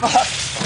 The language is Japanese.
Fuck.